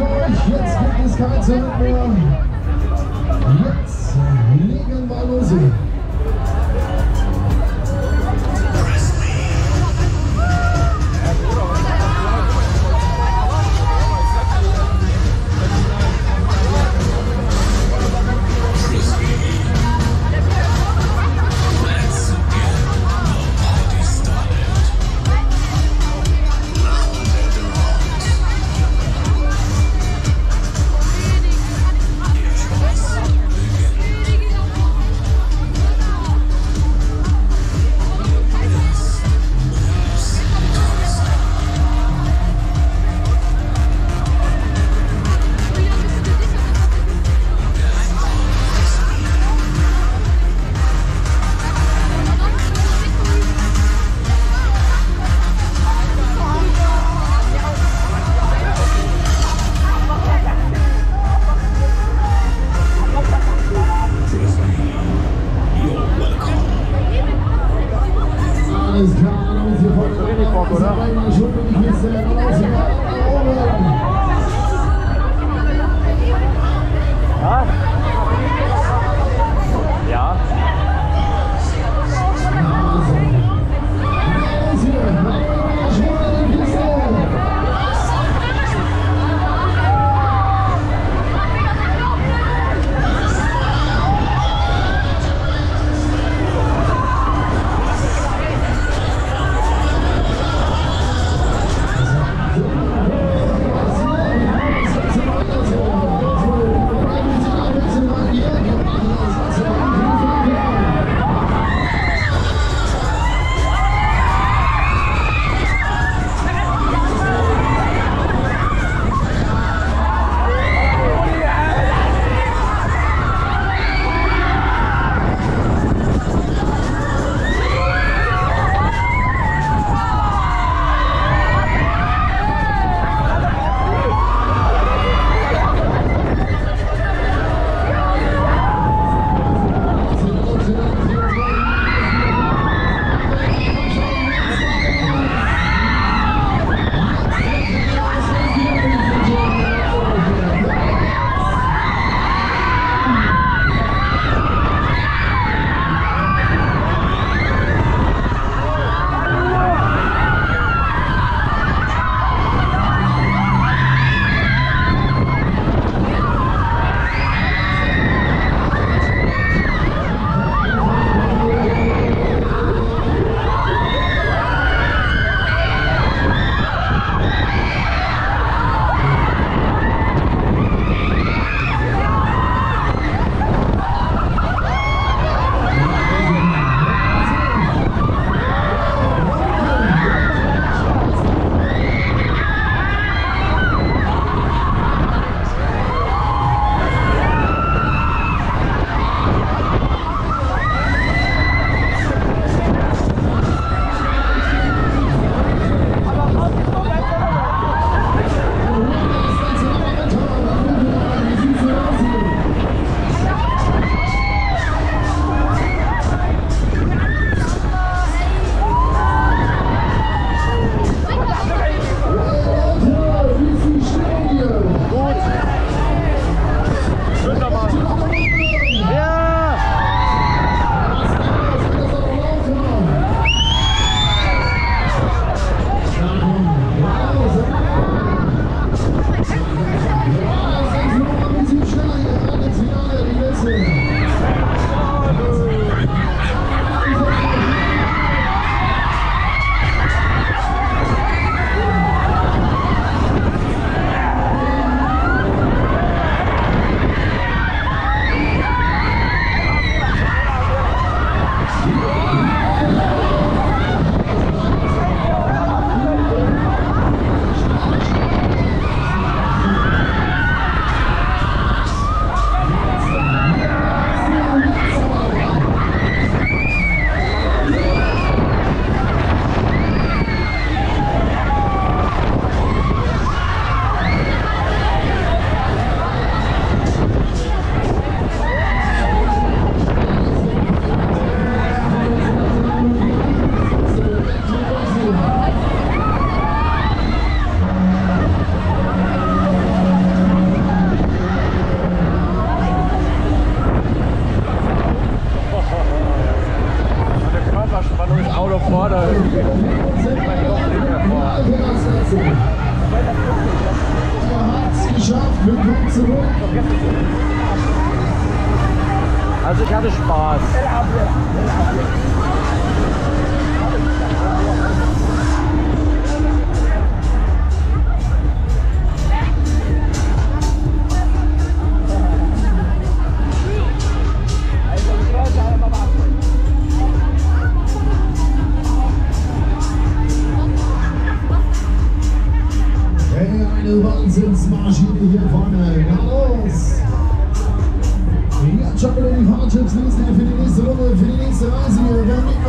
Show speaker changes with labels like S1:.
S1: euch, jetzt gibt es keine Zeit mehr. Jetzt legen wir los. Vorder.
S2: Also ich hatte Spaß.
S1: eine Wahnsinnsmaschine hier vorne. Na los! Ja, Chocolate Power Chips, nächste für die nächste Runde, für die nächste Reise. hier.